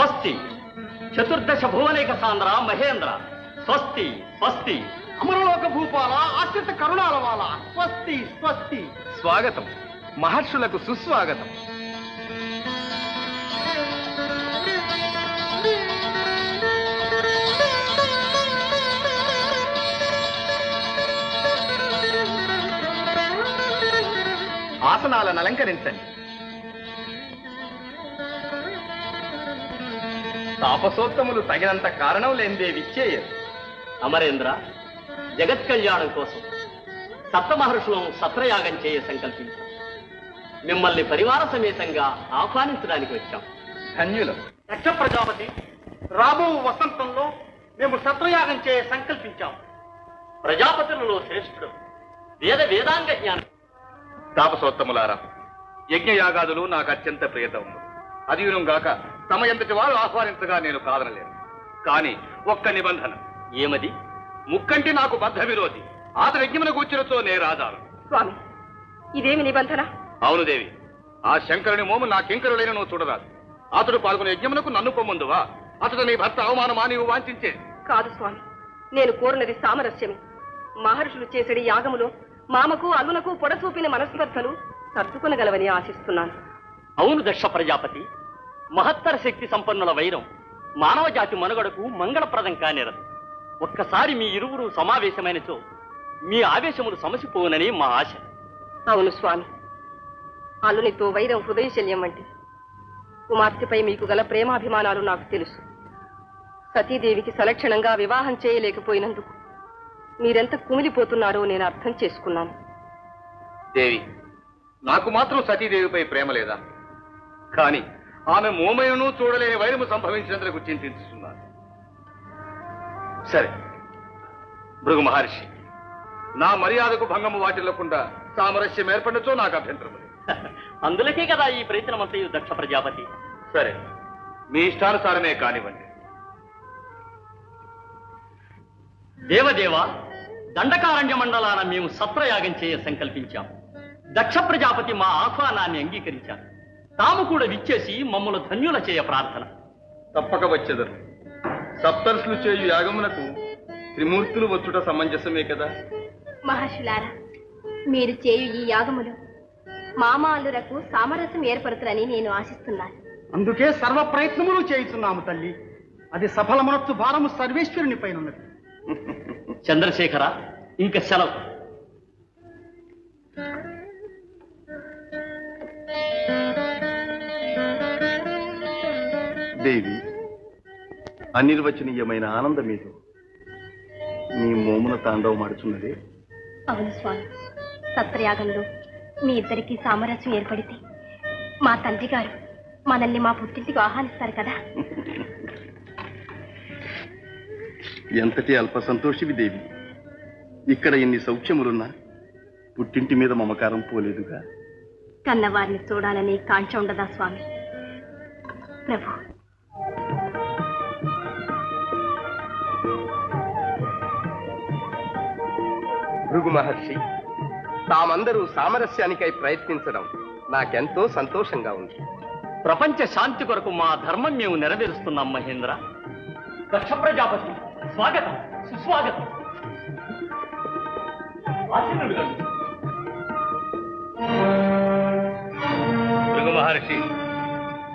స్వస్తి. చతుర్దశ భువనేక సాంద్ర మహేంద్ర. స్వస్తి స్వస్తి. అమరలోక భూపాల ఆశ్రిత కరుణాల స్వస్తి స్వస్తి. స్వాగతం. మహర్షులకు సుస్వాగతం. ఆసనాలను అలంకరించండి. తాపసోత్తములు తగినంత కారణం లేనిదే విచ్చేయరు అమరేంద్ర జగత్ కళ్యాణం కోసం సప్త మహర్షులను సత్రయాగం చేయ సంకల్పించాం. మిమ్మల్ని పరివార సమేతంగా ఆహ్వానించడానికి వచ్చాం. ధన్యులం. దక్ష ప్రజాపతి రాబో వసంతంలో మేము సత్రయాగం చేయ సంకల్పించాం. ప్రజాపతులలో శ్రేష్ఠుడు వేద వేదాంగ జ్ఞానం. తాపసోత్తములారా యజ్ఞయాగాదులు నాకు అత్యంత ప్రియతము అదియును గాక తమ ఎంతటి వారు ఆహ్వానించగా నేను కాదనలేను కానీ ఒక్క నిబంధన. ఏమది? ముక్కంటి నాకు బద్ధ విరోధి. అతని యజ్ఞమున కూర్చులతో నే రాజాను స్వామి ఇదేమి నిబంధన? అవును దేవి ఆ శంకరుని మోము నా కింకరులైన నువ్వు చూడరాదు. అతడు పాల్గొనే యజ్ఞమునకు నన్ను పొమ్మందువా? అతడు నీ భర్త అవమానమా నీవు వాంఛించే? కాదు స్వామి నేను కోరినది సామరస్యమే. మహర్షులు చేసడి యాగములో మామకు అల్లునకు పొడచూపిన మనస్పర్ధలు సర్దుకొనగలవని ఆశిస్తున్నాను. అవును దక్ష ప్రజాపతి. మహత్తర శక్తి సంపన్నుల వైరం మానవ జాతి మనుగడకు మంగళప్రదం కానిరదు. ఒక్కసారి మీ ఇరువురు సమావేశమైనచో మీ ఆవేశములు సమసిపోవునని మా ఆశ. అవును స్వామి. అల్లునితో వైరం హృదయశల్యం వంటి కుమార్తెపై మీకు గల ప్రేమాభిమానాలు నాకు తెలుసు. సతీదేవికి సలక్షణంగా వివాహం చేయలేకపోయినందుకు మీరెంత కుమిలిపోతున్నారో నేను అర్థం చేసుకున్నాను. దేవి నాకు మాత్రం సతీదేవిపై ప్రేమ లేదా? కానీ ఆమె మోమయును చూడలేని వైరము సంభవించినందుకు చింతిస్తున్నాను సరే భృగు మహర్షి నా మర్యాదకు భంగము వాటిల్లకుండా సామరస్యం ఏర్పడచ్చో నాకు అభ్యంతరం. అందులకే కదా ఈ ప్రయత్నమంతయు దక్ష ప్రజాపతి. సరే మీ ఇష్టానుసారమే కానివ్వండి. దేవదేవ దండకారణ్య మండలాన మేము సత్రయాగం చేయ సంకల్పించాం. దక్ష ప్రజాపతి మా ఆహ్వానాన్ని అంగీకరించారు. తాము కూడా విచ్చేసి మమ్మల్ని ధన్యుల చేయ ప్రార్థన. తప్పక వచ్చెదరు. సప్తర్షులు చేయు యాగమునకు త్రిమూర్తులు వచ్చుట సమంజసమే కదా? మహర్షులారా మీరు చేయు ఈ యాగములు మామాలురకు సామరస్యం ఏర్పడుతుందని నేను ఆశిస్తున్నాను. అందుకే సర్వ ప్రయత్నములు చేయుచున్నాము తల్లి. అది సఫలమనొచ్చు భారము సర్వేశ్వరుని పైన ఉన్నది చంద్రశేఖర ఇంక సెలవు. దేవి అనిర్వచనీయమైన ఆనందమేదో నీ మోమున తాండవమాడుచున్నదే అవును స్వామి. సత్రయాగంలో మీ ఇద్దరికి సామరస్యం ఏర్పడితే మా తండ్రి గారు మనల్ని మా పుట్టింటికి ఆహ్వానిస్తారు కదా. ఎంతటి అల్ప సంతోషివి దేవి. ఇక్కడ ఎన్ని సౌఖ్యములున్నా పుట్టింటి మీద మమకారం పోలేదుగా. కన్నవారిని చూడాలని కాంక్ష ఉండదా స్వామి? ప్రభు భృగు మహర్షి తామందరూ సామరస్యానికై ప్రయత్నించడం నాకెంతో సంతోషంగా ఉంది. ప్రపంచ శాంతి కొరకు మా ధర్మం మేము నెరవేరుస్తున్నాం మహేంద్ర. దక్ష ప్రజాపతి స్వాగతం సుస్వాగతం. భృగు మహర్షి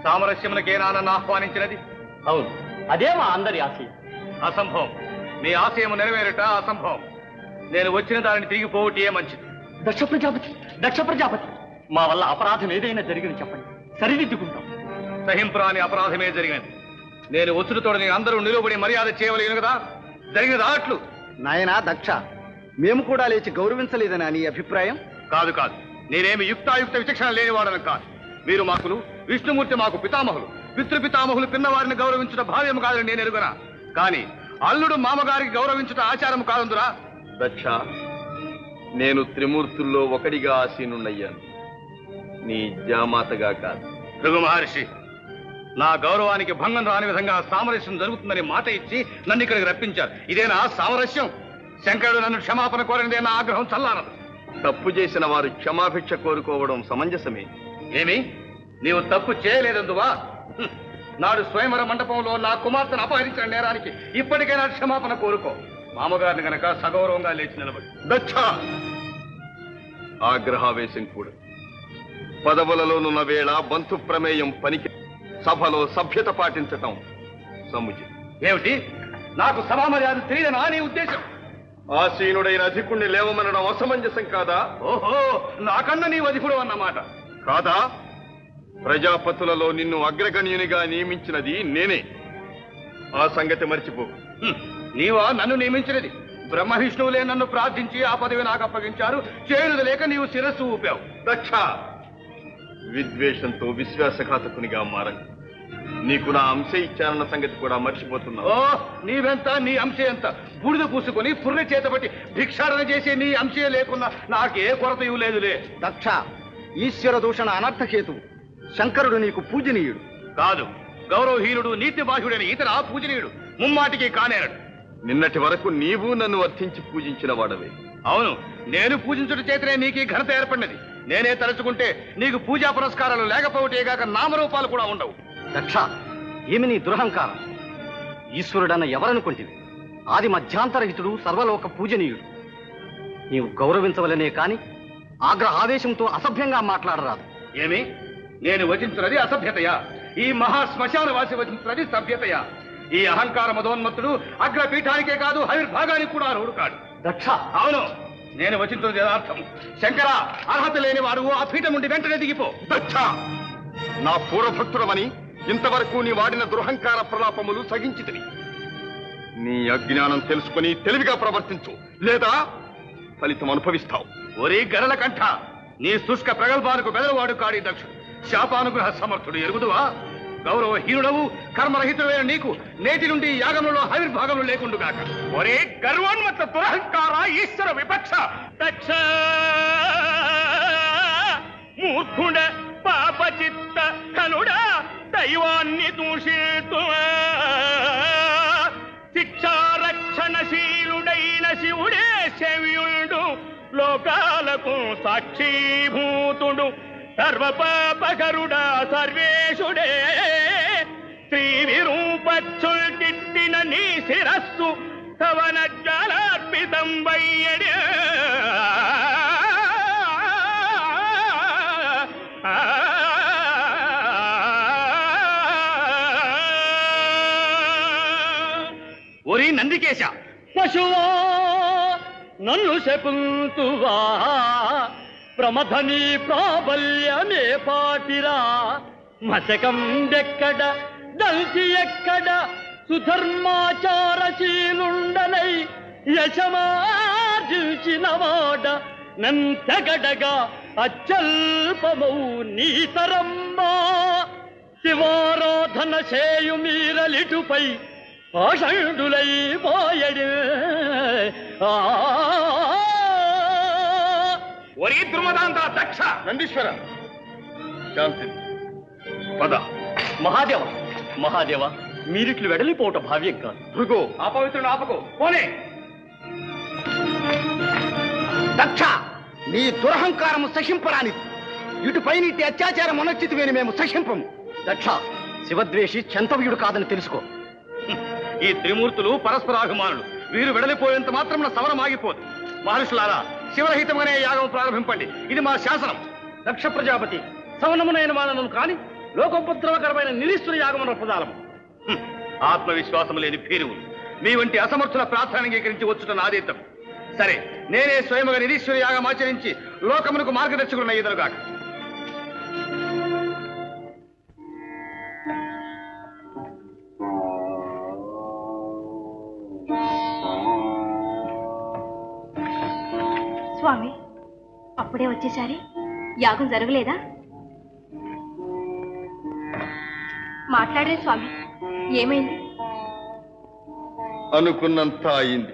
సామరస్యమునకేనా నన్ను ఆహ్వానించినది? అవును అదే మా అందరి ఆశయం. అసంభవం. మీ ఆశయము నెరవేరుట అసంభవం. నేను వచ్చిన దానిని తిరిగి పోవటే మంచిది. దక్ష ప్రజాపతి దక్ష ప్రజాపతి మా వల్ల అపరాధం ఏదైనా జరిగింది చెప్పండి. సరిదిద్దుకుంటాం. సహింపురాని అపరాధమే జరిగినది నేను వచ్చుడుతోడని అందరూ నిలువబడి మర్యాద చేయవలేను కదా? జరిగినది అట్లు నాయనా దక్ష మేము కూడా లేచి గౌరవించలేదని నీ అభిప్రాయం? కాదు కాదు. నేనేమి యుక్తాయుక్త విచక్షణ లేనివాడను కాదు. మీరు మాకులు విష్ణుమూర్తి మాకు పితామహులు. పితృపితామహులు పిన్నవారిని గౌరవించుట భావ్యం కాదని నేను ఎరుగనా? కానీ అల్లుడు మామగారికి గౌరవించుట ఆచారం కాదందురా? దక్ష నేను త్రిమూర్తుల్లో ఒకడిగా ఆసీనున్నయ్యాను నీ జామాతగా కాదు. భృగు మహర్షి నా గౌరవానికి భంగం రాని విధంగా సామరస్యం జరుగుతుందని మాట ఇచ్చి నన్ను ఇక్కడికి రప్పించారు. ఇదేనా సామరస్యం? శంకరుడు నన్ను క్షమాపణ కోరినదే నా ఆగ్రహం చల్లారదు. తప్పు చేసిన వారు క్షమాభిక్ష కోరుకోవడం సమంజసమే. ఏమి? నీవు తప్పు చేయలేదందువా. నాడు స్వయంవర మండపంలో నా కుమార్తెను అపహరించిన నేరానికి ఇప్పటికైనా క్షమాపణ కోరుకో. మామగారిని గనక సగౌరవంగా లేచి నిలబడి. ఆగ్రహావేశం కూడా. పదవులలోనున్న వేళ బంధు ప్రమేయం పనికి సభలో సభ్యత పాటించటం సముచితం ఏమిటి? నాకు సభామర్యాద తెలియదని నీ ఉద్దేశం. ఆసీనుడైన అధికుణ్ణి లేవమనడం అసమంజసం కాదా? ఓహో నాకన్నా నీ అధికుడు అన్నమాట. కాదా? ప్రజాపతులలో నిన్ను అగ్రగణ్యునిగా నియమించినది నేనే. ఆ సంగతి మర్చిపో. నీవా నన్ను నియమించినది. బ్రహ్మ విష్ణువులే నన్ను ప్రార్థించి ఆ పదవి నాకు అప్పగించారు. చేరుదు లేక నీవు శిరస్సు ఊపావు. దక్ష. విద్వేషంతో విశ్వాసఘాతకునిగా మారను. నీకు నా అంశ ఇచ్చానన్న సంగతి కూడా మర్చిపోతున్నావు. ఓ నీవెంత నీ అంశ ఎంత? బూడిద పూసుకొని పుర్రె చేతబట్టి భిక్షాటన చేసే నీ అంశే లేకున్నా నాకే కొరత లేదులే దక్ష ఈశ్వర దూషణ అనర్థహేతువు శంకరుడు నీకు పూజనీయుడు. కాదు గౌరవహీనుడు నీతి బాహ్యుడని ఇతర పూజనీయుడు. ముమ్మాటికి కానేరడు. నిన్నటి వరకు నీవు నన్ను అర్థించి పూజించిన వాడవే. అవును నేను పూజించుట చేతనే నీకు ఈ ఘనత ఏర్పడినది. నేనే తలుచుకుంటే నీకు పూజా పురస్కారాలు లేకపోతేగాక నామరూపాలు కూడా ఉండవు. దక్ష ఏమి నీ దురహంకారం? ఈశ్వరుడన్న ఎవరనుకుంటివి? ఆది మధ్యాంతరహితుడు సర్వలోక పూజనీయుడు. నీవు గౌరవించవలనే కాని ఆగ్రహ ఆవేశంతో అసభ్యంగా మాట్లాడరాదు. ఏమి? నేను వచించున్నది అసభ్యతయా? ఈ మహా శ్మశాన వాసి వచించున్నది సభ్యతయా? ఈ అహంకార మదోన్మత్తుడు అగ్రపీఠానికే కాదు హవిర్భాగానికి కూడా అర్హుడు కాడు దక్ష అవును నేను వచించున్నది యథార్థం శంకర అర్హత లేని వాడు ఆ పీఠం నుండి వెంటనే దిగిపో. దక్ష నా పూర్వభక్తుడవని ఇంతవరకు నీ వాడిన దురహంకార ప్రలాపములు సగించితివి నీ అజ్ఞానం తెలుసుకుని తెలివిగా ప్రవర్తించు లేదా ఫలితం అనుభవిస్తావు. ఒరే గరల కంఠ నీ శుష్క ప్రగల్భాలకు బెదరవాడు కాడి దక్షుడు. శాపానుగ్రహ సమర్థుడు ఎరుగుదువా? గౌరవహీనుడవు కర్మరహితుడైన నీకు నేటి నుండి యాగములో హవిర్భాగములు లేకుండుగాక ఒరే గర్వోన్మత్త దురహంకార ఈశ్వర విపక్ష. దక్ష! మూర్ఖుడ పాపచిత్త కనుడా దైవాన్ని దూషితు. శిక్షారక్షణశీలుడైన శివుడే శవ్యుడు లోకాలకు సాక్షీభూతుడు. సర్వపాపకరుడా సర్వేశుడే శ్రీ విరూపచ్చుల్టిట్టిన నీ శిరస్సు కవన జలార్పితం వయ్యడే. ఒరి నందికేశ. పశువా నన్ను శకుంతువా ప్రమథని ప్రాబల్యమే పాటిరా. మశకం ఎక్కడ దల్సి ఎక్కడ సుధర్మాచారశీలుండనై యశమార్జించినవాడ నంతగడగా అత్యల్పమౌ నీతరమ్మా శివారాధన చేయుమీరలిటుపై పాషండులై పోయడు ఆ ఒరి దుర్మదాంత దక్ష. నందీశ్వర శాంతి. పద. మహాదేవ మహాదేవ మీరిట్లు వెడలిపోవట భావ్యం కాదు. భృగో. ఆ పవిత్రుడు ఆపకు. పోనే. దక్ష నీ దురహంకారము సహింపరాని ఇటుపై నీటి అత్యాచారం అనొచ్చితివేని మేము సహింపము. దక్ష శివద్వేషి చెంతవ్యుడు కాదని తెలుసుకో. ఈ త్రిమూర్తులు పరస్పరాభిమానులు. వీరు వెడలిపోయేంత మాత్రం సమరం ఆగిపోదు మహర్షులారా శివరహితమనే యాగం ప్రారంభింపండి. ఇది మా శాసనం. దక్ష ప్రజాపతి సవనమునైన మానను కాని లోకోపద్రవకరమైన నిరీశ్వర యాగమున ప్రదాలము ఆత్మవిశ్వాసం లేని భీరువులు మీ వంటి అసమర్థుల ప్రార్థన అంగీకరించి వచ్చుట నాదేతం. సరే నేనే స్వయముగా నిరీశ్వర యాగం ఆచరించి లోకమునకు మార్గదర్శకుడు అయ్యేదలుగాక స్వామి అప్పుడే వచ్చేసారి. యాగం జరగలేదా? మాట్లాడరే స్వామి. ఏమైంది? అనుకున్నంత అయింది.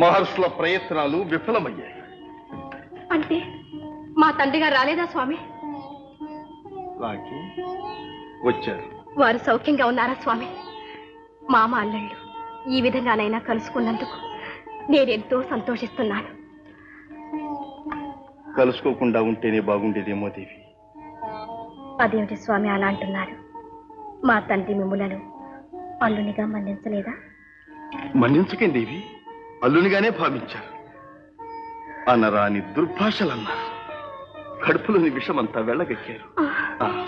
మహర్షుల ప్రయత్నాలు విఫలమయ్యాయి. అంటే మా తండ్రి గారు రాలేదా స్వామి? వచ్చారు. వారు సౌఖ్యంగా ఉన్నారా స్వామి? మామ అల్లళ్ళు. ఈ విధంగానైనా కలుసుకున్నందుకు నేనెంతో సంతోషిస్తున్నాను. కలుసుకోకుండా ఉంటేనే బాగుండేదేమో దేవి. అదేమిటి స్వామి అలా అంటున్నారు? మా తండ్రి మిమ్ములను అల్లునిగా మన్నించలేదా? మన్నించకేం దేవి. అల్లునిగానే భావించారు. అనరాని దుర్భాషలన్నారు. కడుపులోని విషమంతా వెళ్ళగక్కారు. ఆ.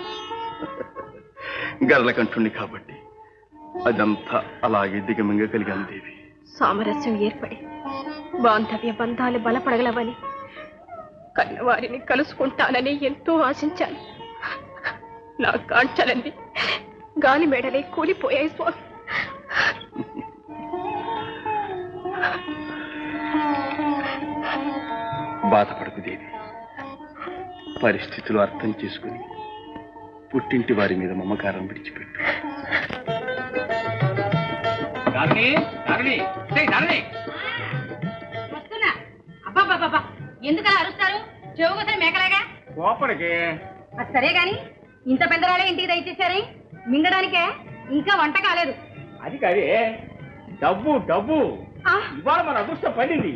గరళకంఠుణ్ణి కాబట్టి అదంతా అలాగే దిగమింగగలిగాను దేవి. సామరస్యం ఏర్పడి బాంధవ్య బంధాలు బలపడగలవని కన్నవారిని కలుసుకుంటానని ఎంతో ఆశించాను. నా కాంచలంది గాలి మేడలే కూలిపోయాయి స్వామి. బాధపడకు దేవి. పరిస్థితులు అర్థం చేసుకుని పుట్టింటి వారి మీద మమకారం విడిచిపెట్టు. వస్తున్నా. అబ్బాబ్బాబ్బా ఎందుకు అలా అరుస్తారు? చెవుగోసరి మేకలాగా? కోపడికి. అది సరే గాని ఇంత పెద్దరాలే ఇంటికి దయచేశారే? మింగడానికే ఇంకా వంట కాలేదు. అది కదే. డబ్బు డబ్బు. ఇవాళ మన అదృష్టం పడింది.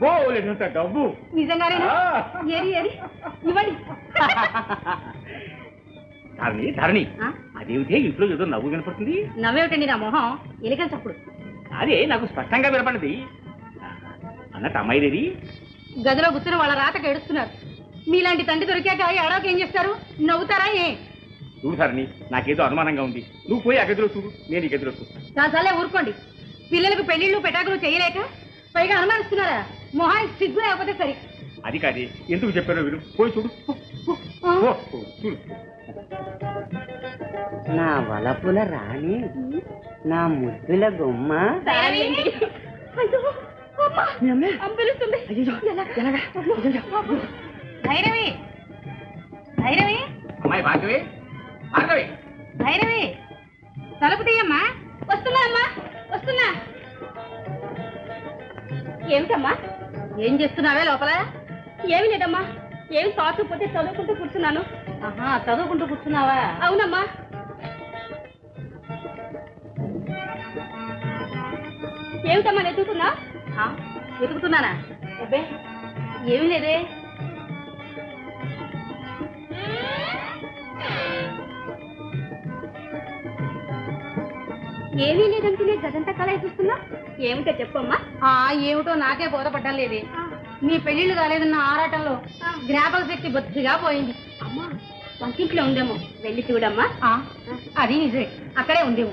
బోలేనంత డబ్బు. నిజంగానేనా? ఆ. ఏరి ఏరి. ఇవ్వండి. ధరణి ధరణి? అదేమిటే? ఇంట్లో ఏదో నవ్వు వినపడుతుంది? నవ్వేమిటండి నా మొహం? ఎలికల చప్పుడు. అదే నాకు స్పష్టంగా వినపడింది. అన్నట్టు అమ్మాయిదేది గదిలో కూర్చుని వాళ్ళ రాతకు ఏడుస్తున్నారు. మీలాంటి తండ్రి దొరికాక ఏడాకి ఏం చేస్తారు? నవ్వుతారా ఏ? చూడు ధరణి నాకేదో అనుమానంగా ఉంది. నువ్వు పోయి ఆ గదిలో చూడు నేను ఈ గదిలో చూస్తాను. దాసాలే ఊరుకోండి. పిల్లలకు పెళ్ళిళ్ళు పెటాకులు చేయలేక పైగా అనుమానిస్తున్నారా? మొహానికి సిగ్గు లేకపోతే సరి. అది కాదే ఎందుకు చెప్పారో విను. పోయి చూడు. నా వలపుల రాణి నా ముద్దుల గుమ్మ. భైరవి భైరవి. అమ్మాయి భార్గవి భార్గవి. భైరవి తలుపు తీయమ్మా. వస్తున్నా అమ్మా వస్తున్నా. ఏమిటమ్మా? ఏం చేస్తున్నావే లోపల? ఏమి లేదమ్మా. ఏం తోచకపోతే చదువుకుంటూ కూర్చున్నాను? ఆహా చదువుకుంటూ కూర్చున్నావా? అవునమ్మా. ఏమిటమ్మా వెతుకుతున్నా వెతుకుతున్నానా అబ్బే ఏమీ లేదే. ఏమీ లేదంటేనే గదంతా కళ చూస్తున్నా? ఏమిటో చెప్పమ్మా. ఆ ఏమిటో నాకే బోధపడ్డం లేదే. నీ పెళ్ళిళ్ళు కాలేదన్న ఆరాటంలో జ్ఞాపక శక్తి బొత్తిగా పోయింది. అమ్మా వంటింట్లో ఉందేమో. వెళ్ళి చూడమ్మా. ఆ, అది నిజమే. అక్కడే ఉందేమో.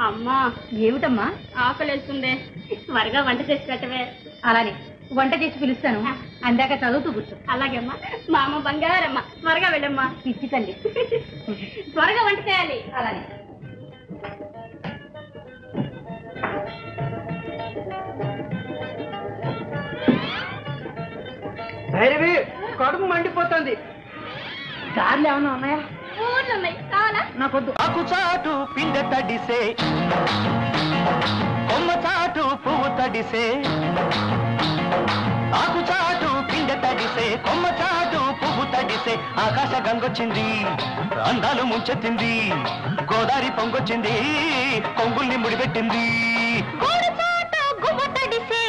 అమ్మా. ఏమిటమ్మా? ఆకలి వేస్తుందే త్వరగా వంట చేసి పెట్టవే. అలానే వంట చేసి పిలుస్తాను. అందాక చదువుతూ కూర్చో. అలాగేమ్మా. మా అమ్మ బంగారమ్మ. త్వరగా వెళ్ళమ్మా. పిచ్చి తల్లి. త్వరగా వంట చేయాలి. అలానే. భైరవి కడుపు మండిపోతుంది. దారులు ఏమన్నా ఉన్నాయా? నాకొద్దు. ఆకు చాటు పిండె తడిసే. కొమ్మ చాటు పువ్వు తడిసే. ఆకు చాటు పిండె తడిసే. కొమ్మ చాటు పువ్వు తడిసే. ఆకాశ గంగొచ్చింది అందాలు ముంచెత్తింది గోదారి పొంగొచ్చింది కొంగుల్ని ముడిపెట్టింది. గువ్వ తడిసే.